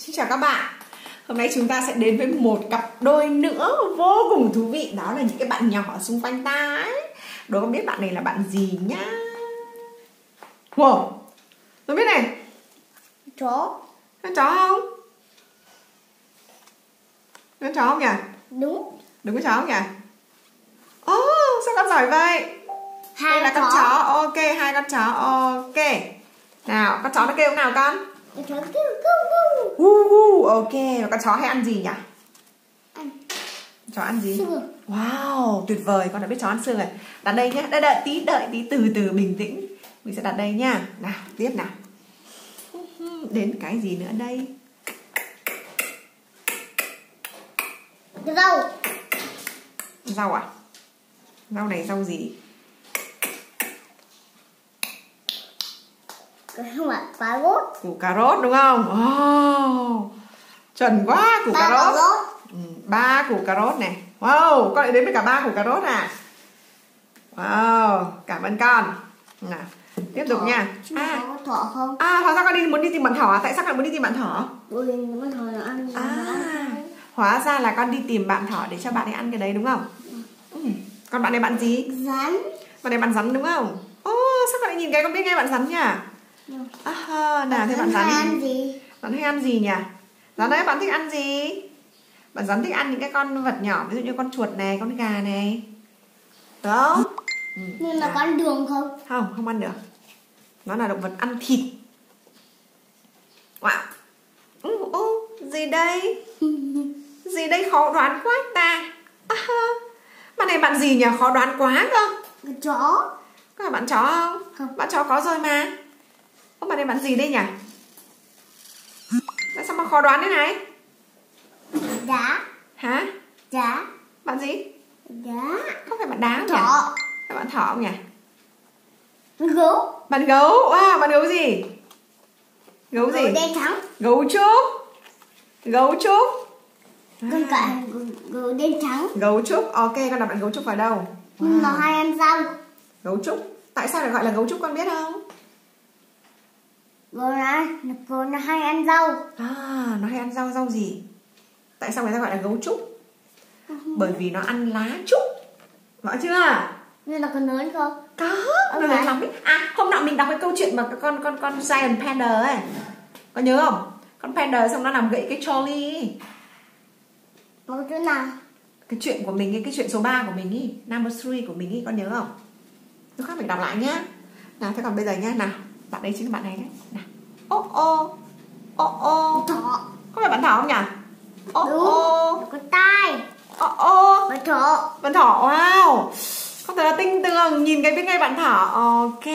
Xin chào các bạn. Hôm nay chúng ta sẽ đến với một cặp đôi nữa vô cùng thú vị. Đó là những cái bạn nhỏ xung quanh ta ấy. Đố không biết bạn này là bạn gì nhá? Wow. Tôi biết này. Chó. Con chó không? Con chó không nhỉ? Đúng. Đúng con chó không nhỉ? Ồ, oh, sao con giỏi vậy? Hai Đây là con chó, ok, hai con chó, ok. Nào, con chó nó kêu nào con? Con chó kêu kêu kêu. Ok, và con chó hay ăn gì nhỉ? Ăn. Chó ăn gì? xương. Wow, tuyệt vời, con đã biết chó ăn xương rồi. Đặt đây nhé, đợi, đợi tí, đợi tí, từ từ bình tĩnh. Mình sẽ đặt đây nha Nào, tiếp nào. Đến cái gì nữa đây? Rau. Rau à? Rau này rau gì? Không quả rốt Củ cà rốt đúng không? Oh, chuẩn quá, củ Ba cà rốt rốt ừ, Ba củ cà rốt này Wow, con lại đến với cả ba củ cà rốt à? Wow, cảm ơn con nào, Tiếp tục nha À, thỏ không? À, hóa ra con đi muốn đi tìm bạn thỏ à? Tại sao con muốn đi tìm bạn thỏ? Bởi vì con thỏ nó ăn gì À, hóa ra là con đi tìm bạn thỏ để cho bạn ấy ăn cái đấy đúng không? Ừ. Còn bạn này bạn gì? Rắn Bạn này bạn rắn đúng không? Ô, sao con lại nhìn cái con biết ngay bạn rắn nhỉ? À, nào thế bạn rắn ăn gì? Bạn thích ăn gì nhỉ? Rắn đấy bạn thích ăn gì? Bạn rắn thích ăn những cái con vật nhỏ Ví dụ như con chuột này, con gà này Đúng không? Ừ. Nhưng mà có ăn đường không? Không, không ăn được Nó là động vật ăn thịt Wow ừ, ừ, Gì đây? Gì đây khó đoán quá ta à, Bạn này bạn gì nhỉ? Khó đoán quá cơ chó Có phải bạn chó không? Không. Bạn chó có rồi mà Ô, bạn này bạn gì đây nhỉ? Tại sao mà khó đoán thế này? Đá. Hả? Đá. Bạn gì? Đá. Không phải bạn đá không nhỉ? Thỏ. Phải bạn thỏ không nhỉ? Gấu. Bạn gấu? Wow, bạn gấu gì? Gấu gì? Gấu đen trắng. Gấu trúc. Gấu trúc. Con cả gấu đen trắng. Gấu trúc. Ok con đặt bạn gấu trúc vào đâu? Nhưng nó hay ăn rau Gấu trúc. Tại sao lại gọi là gấu trúc con biết không Gấu nó, gấu nó hay ăn rau. À nó hay ăn rau rau gì? Tại sao người ta gọi là gấu trúc? Bởi vì nó ăn lá trúc. Rõ chưa? Nhưng là con lớn không? Có Nó phải. lớn lắm ấy. À hôm nọ mình đọc cái câu chuyện mà con con con Giant Panda ấy. Có nhớ không? Con Panda xong nó làm gậy cái trolley ấy. Có chỗ nào? cái chuyện của mình ấy, cái chuyện số 3 của mình ý number 3 của mình ý con nhớ không? Lúc khác mình đọc lại nhá. Nào thế còn bây giờ nhá nào bạn đấy chính là bạn này đấy. Nào. Ô ô ô ô. Thỏ. Có phải bạn thỏ không nhỉ? Ô Đúng. ô. Có tai. Ô ô. Có thỏ. Bạn thỏ wow. Không thật là tinh tường. Nhìn cái biết ngay bạn thỏ. Ok.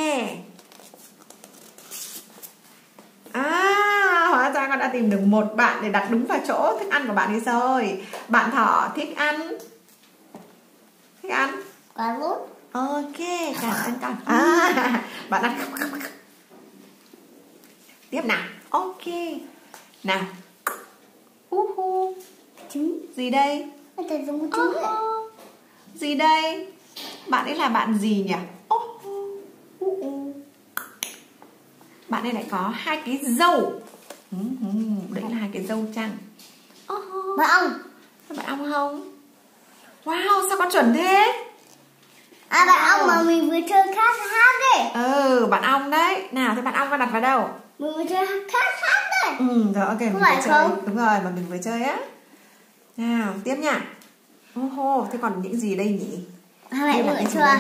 À, hóa ra con đã tìm được một bạn để đặt đúng vào chỗ thức ăn của bạn ấy rồi. Bạn thỏ thích ăn. Thích ăn. Quả rốt ok cảm ơn con à, bạn ăn tiếp nào. Ok. Nào. Uh -hu. Trứng gì đây? Thật giống trứng ấy Ô, gì đây? Bạn ấy là bạn gì nhỉ? Ô, uh, uh. bạn ấy lại có hai cái dâu. Đấy là hai cái dâu chăng? Mà ông. Có phải ong không? Wow sao con chuẩn thế? À bạn ông mà mình vừa chơi khác khác ấy Ừ, bạn ong đấy. Nào, thế bạn ong con đặt vào đâu? Mình vừa chơi khác khác đấy Ừ, rồi ok, mình Có vừa phải chơi. không? Đúng rồi, mà mình vừa chơi á. Nào, tiếp nha. Ô hô, thế còn những gì đây nhỉ? À mẹ Đây mượn chưa đây?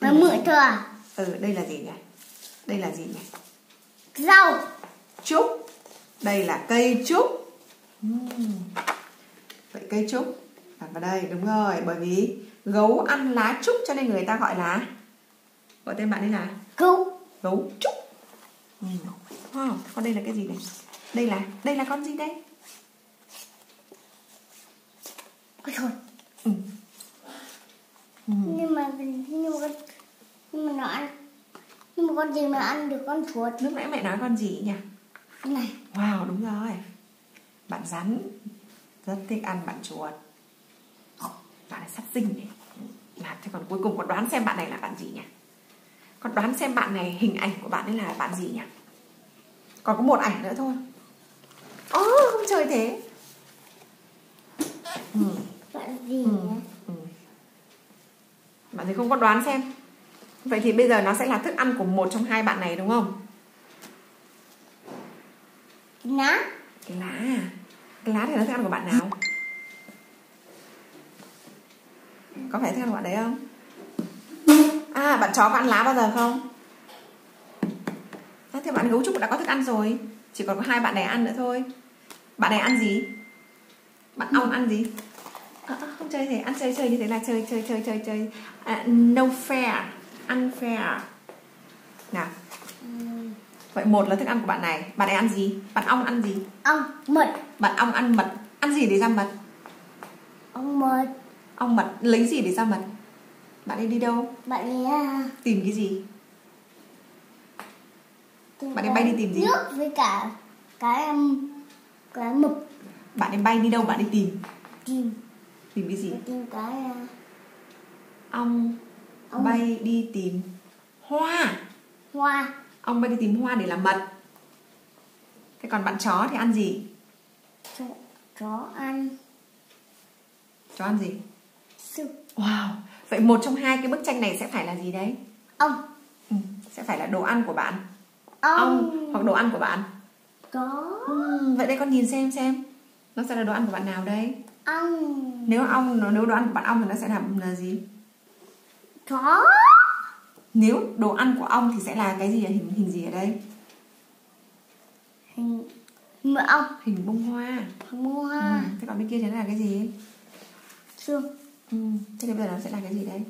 Mẹ mượn chưa Ừ, đây là gì nhỉ? Đây là gì nhỉ? Rau Trúc. Đây là cây trúc. Ừm. Vậy cây trúc đặt vào đây, đúng rồi, bởi vì gấu ăn lá trúc cho nên người ta gọi là gọi tên bạn ấy là Gấu gấu trúc ừ. wow, con đây là cái gì này đây là đây là con gì đây? Ôi thôi ừ. Ừ. Nhưng mà Nhưng mà con Nhưng mà nó ăn Nhưng mà con gì mà ăn được con chuột? Lúc nãy mẹ nói con gì nhỉ? Cái này. Wow đúng rồi. Bạn rắn. Rất thích ăn bạn chuột. Bạn này sắp sinh này là thế còn cuối cùng con đoán xem bạn này là bạn gì nhỉ con đoán xem bạn này hình ảnh của bạn ấy là bạn gì nhỉ còn có một ảnh nữa thôi Ồ, thế ừ. bạn gì Ừ. Ừ. Bạn thì không có đoán xem Vậy thì bây giờ nó sẽ là thức ăn của một trong hai bạn này đúng không? lá Cái lá à? Cái lá thì là thức ăn của bạn nào? Có phải thức ăn của bạn đấy không? À, bạn chó có ăn lá bao giờ không? À, thế bạn gấu trúc đã có thức ăn rồi Chỉ còn có hai bạn này ăn nữa thôi Bạn này ăn gì? Bạn ong ăn gì? À, không chơi thế, ăn chơi chơi như thế là chơi chơi chơi chơi chơi à, No fair Unfair Nào Vậy một là thức ăn của bạn này Bạn này ăn gì? Bạn ong ăn gì? ong mật Bạn ong ăn mật Ăn gì để ra mật? ong mật Ong mật lấy gì để ra mật? Bạn ấy đi đâu? bạn ấy à, Tìm cái gì? tìm Bạn ấy bay đi tìm gì? nước với cả cái um, cái mực Bạn ấy bay đi đâu? Bạn ấy tìm tìm Tìm cái gì? tìm cái à, Ong Ong. bay đi tìm hoa hoa Ong bay đi tìm hoa để làm mật Thế còn bạn chó thì ăn gì? chó, chó ăn Chó ăn gì? sụp Wow Vậy một trong hai cái bức tranh này sẽ phải là gì đấy? ong Ừ, sẽ phải là đồ ăn của bạn ong Ong hoặc đồ ăn của bạn chó ừ, Vậy đây con nhìn xem xem Nó sẽ là đồ ăn của bạn nào đây? ong Nếu ong nếu đồ ăn của bạn ong thì nó sẽ là là gì? chó Nếu đồ ăn của ong thì sẽ là cái gì hình hình gì ở đây? hình mỡ ong Hình bông hoa. mua Ừ. Thế còn bên kia thì nó là cái gì? xương Ừ. Thế thì bây giờ nó sẽ là cái gì đây?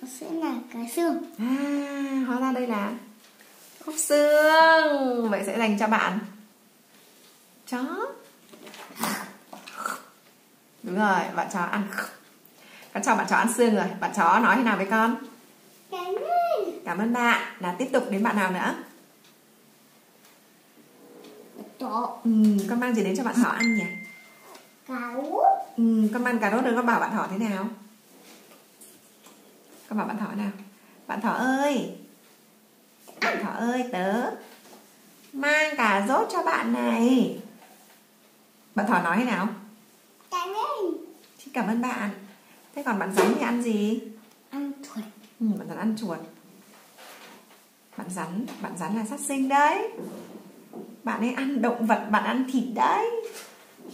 nó sẽ là cái xương À, hóa ra đây là khúc xương. Vậy sẽ dành cho bạn chó. Đúng rồi, bạn chó ăn. Con cho bạn chó ăn xương rồi. Bạn chó nói thế nào với con? cái này Cảm ơn bạn. Là tiếp tục đến bạn nào nữa? chó Ừ, con mang gì đến cho bạn thỏ ăn nhỉ? cáo Ừ, con mang cà rốt rồi con bảo bạn thỏ thế nào? Con bảo bạn thỏ nào? Bạn thỏ ơi! Bạn thỏ ơi tớ mang cà rốt cho bạn này. Bạn thỏ nói thế nào? cái này Xin cảm ơn bạn. Thế còn bạn rắn thì ăn gì? ăn chuột Ừ, bạn rắn ăn chuột. Bạn rắn, bạn rắn là sát sinh đấy. Bạn ấy ăn động vật, bạn ăn thịt đấy.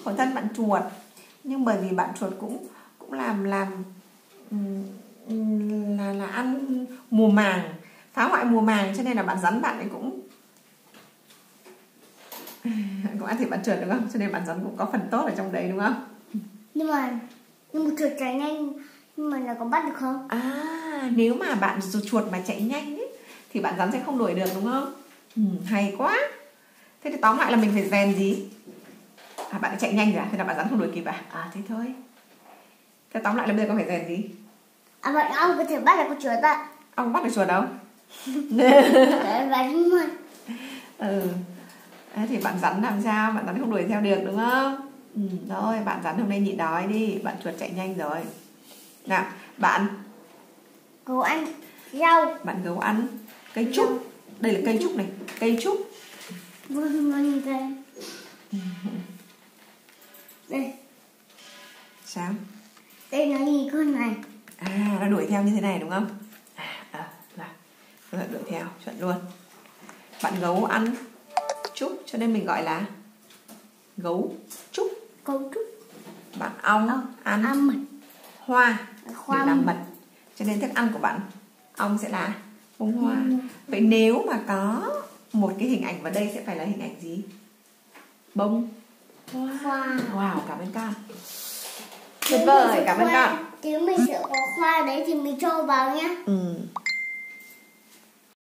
Khổ thân bạn chuột. Nhưng bởi vì bạn chuột cũng cũng làm làm là là ăn mùa màng, phá hoại mùa màng cho nên là bạn rắn bạn ấy cũng cũng ăn thịt bạn chuột đúng không? Cho nên bạn rắn cũng có phần tốt ở trong đấy đúng không? nhưng mà nhưng mà chuột chạy nhanh nhưng mà nó có bắt được không À, nếu mà bạn chuột chuột mà chạy nhanh ấy, thì bạn rắn sẽ không đuổi được đúng không? Ừ, hay quá. Thế thì tóm lại là mình phải rèn gì? À, bạn đã chạy nhanh rồi à? Thế là bạn rắn không đuổi kịp à? À, thế thôi. Thế tóm lại là bây giờ con phải rèn gì? à vậy ông có thể bắt được con chuột ạ Ông bắt được chuột đâu? để đánh mà ừ. Thế thì bạn rắn làm sao? Bạn rắn không đuổi theo được đúng không? Ừ, rồi, bạn rắn hôm nay nhịn đói đi. Bạn chuột chạy nhanh rồi. Nào, bạn cô ăn rau bạn gấu ăn cây trúc. Đây là cây trúc này, cây trúc. vâng vâng đây đây Sao? đây nó nhìn con này À, nó đuổi theo như thế này đúng không? À, à là rồi đuổi theo, chuẩn luôn. Bạn gấu ăn trúc, cho nên mình gọi là gấu trúc. cấu trúc Bạn ong ăn ăn mật hoa Hoa để làm mật. mật. Cho nên thức ăn của bạn ong sẽ là bông hoa. Ừ. Vậy nếu mà có một cái hình ảnh vào đây sẽ phải là hình ảnh gì? Bông hoa Wow, cảm ơn con. Tuyệt vời, cảm ơn con. Nếu mình sẽ có hoa đấy thì mình cho vào nhá Ừ,